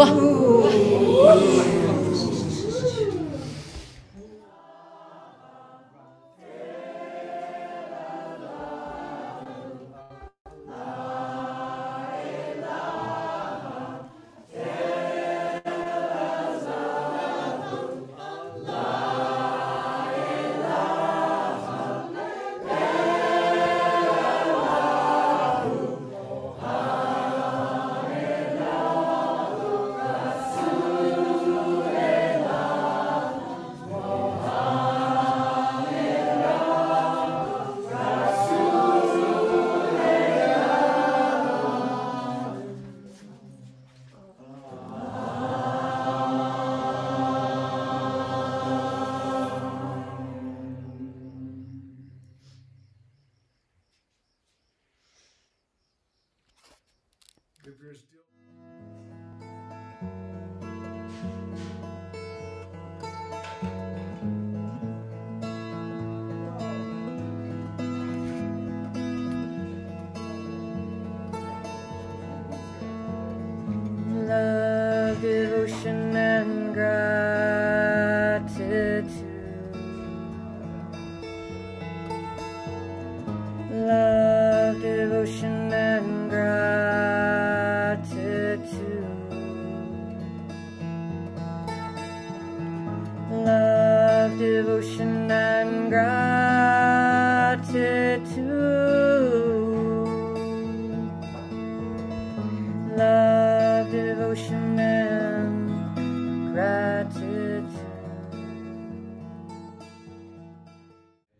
Wah. Love, devotion, and gratitude. Love, devotion, and gratitude.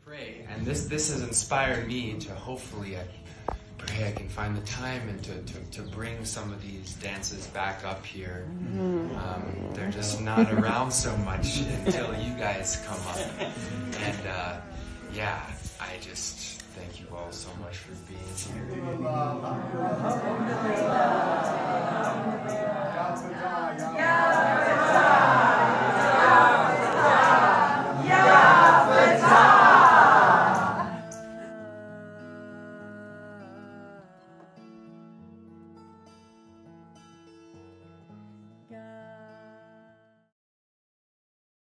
pray and this this has inspired me to hopefully I pray I can find the time and to, to, to bring some of these dances back up here. Um, they're just not around so much until you guys come up. And uh, yeah, I just thank you all so much for being here.